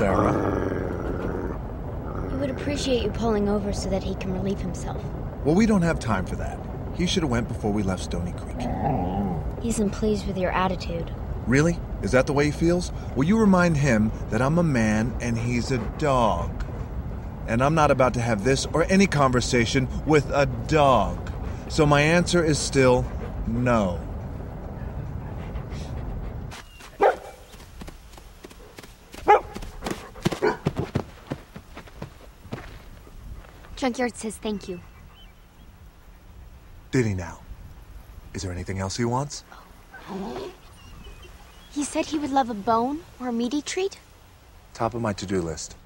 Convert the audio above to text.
Sarah. He would appreciate you pulling over so that he can relieve himself. Well, we don't have time for that. He should have went before we left Stony Creek. He isn't pleased with your attitude. Really? Is that the way he feels? Will you remind him that I'm a man and he's a dog? And I'm not about to have this or any conversation with a dog. So my answer is still no. Junkyard says thank you. Did he now? Is there anything else he wants? He said he would love a bone or a meaty treat. Top of my to do list.